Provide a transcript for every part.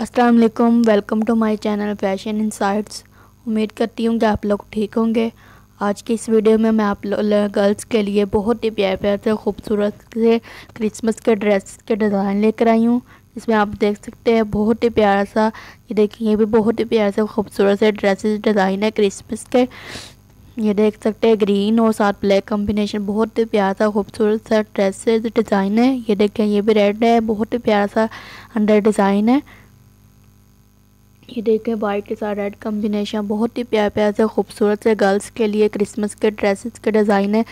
अस्सलाम वालेकुम welcome to my channel fashion insights उम्मीद करती हूँ कि आप लोग ठीक होंगे। आज की इस वीडियो में मैं आप लोग गर्ल्स के लिए बहुत ही प्यार प्यार से खूबसूरत से क्रिसमस के ड्रेस के डिज़ाइन लेकर आई हूँ इसमें आप देख सकते हैं बहुत ही प्यारा सा, ये देखिए, ये भी बहुत ही प्यारा सा खूबसूरत से ड्रेसेस डिज़ाइन है क्रिसमस के। ये देख सकते हैं ग्रीन और साथ ब्लैक कॉम्बिनेशन बहुत ही प्यारा सा खूबसूरत सा ड्रेसेस डिज़ाइन है। ये देखें ये भी रेड है, बहुत ही प्यारा सा अंडर डिज़ाइन है। ये देखें वाइट के साथ रेड कॉम्बिनेशन बहुत ही प्यार प्यार से, खूबसूरत से गर्ल्स के लिए क्रिसमस के ड्रेसेस के डिज़ाइन है।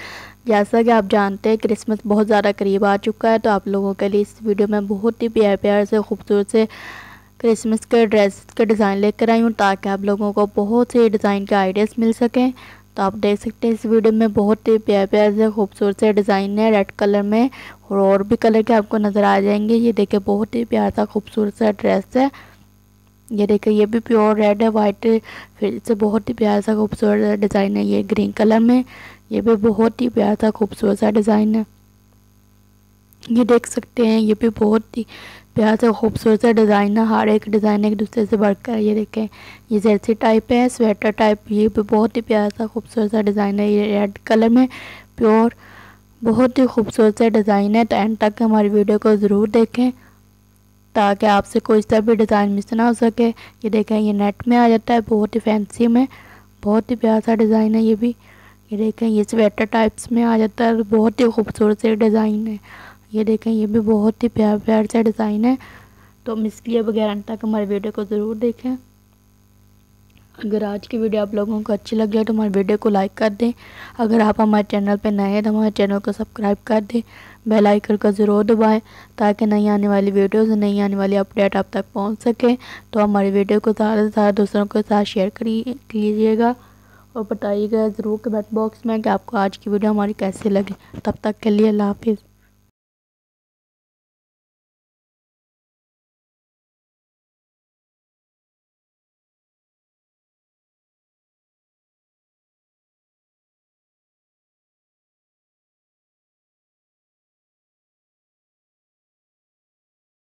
जैसा कि आप जानते हैं क्रिसमस बहुत ज़्यादा करीब आ चुका है तो आप लोगों के लिए इस वीडियो में बहुत ही प्यार प्यार से, खूबसूरत से क्रिसमस के ड्रेस के डिज़ाइन लेकर आई हूँ, ताकि आप लोगों को बहुत से डिज़ाइन के आइडियाज़ मिल सकें। तो आप देख सकते हैं, इस वीडियो में बहुत ही प्यार प्यार से, खूबसूरत से डिज़ाइन है रेड कलर में, और और भी कलर के आपको नज़र आ जाएँगे। ये देखें बहुत ही प्यार सा, खूबसूरत सा ड्रेस है। ये देखिए, ये भी प्योर रेड है वाइट फिर से बहुत ही प्यारा सा खूबसूरत डिज़ाइन है। ये ग्रीन कलर में, ये भी बहुत ही प्यारा सा खूबसूरत सा डिज़ाइन है। ये देख सकते हैं, ये भी बहुत ही प्यारा सा खूबसूरत सा डिज़ाइन है। हर एक डिज़ाइन एक दूसरे से बढ़कर ये देखें, ये जर्सी टाइप है स्वेटर टाइप ये भी बहुत ही प्यारा सा खूबसूरत सा डिज़ाइन है। ये रेड कलर में प्योर बहुत ही खूबसूरत सा डिज़ाइन है। तो एंड तक हमारी वीडियो को ज़रूर देखें। ताकि आपसे कोई सा भी डिज़ाइन मिस ना हो सके। ये देखें, ये नेट में आ जाता है, बहुत ही फैंसी में। बहुत ही प्यारा सा डिज़ाइन है ये भी। ये देखें, ये स्वेटर टाइप्स में आ जाता है, बहुत ही खूबसूरत से डिज़ाइन है। ये देखें, ये भी बहुत ही प्यार प्यार सा डिज़ाइन है। तो मिस किए बगैर तक हमारे वीडियो को ज़रूर देखें। अगर आज की वीडियो आप लोगों को अच्छी लग जाए तो हमारे वीडियो को लाइक कर दें। अगर आप हमारे चैनल पर नए हैं तो हमारे चैनल को सब्सक्राइब कर दें। बेल आइकन का ज़रूर दबाएँ ताकि नई आने वाली वीडियोस नई आने वाली अपडेट आप तक पहुँच सके। तो हमारी वीडियो को ज़्यादा से ज़्यादा दूसरों के साथ शेयर कीजिएगा और बताइएगा ज़रूर कमेंट बॉक्स में कि आपको आज की वीडियो हमारी कैसी लगी। तब तक के लिए अल्लाह हाफिज़।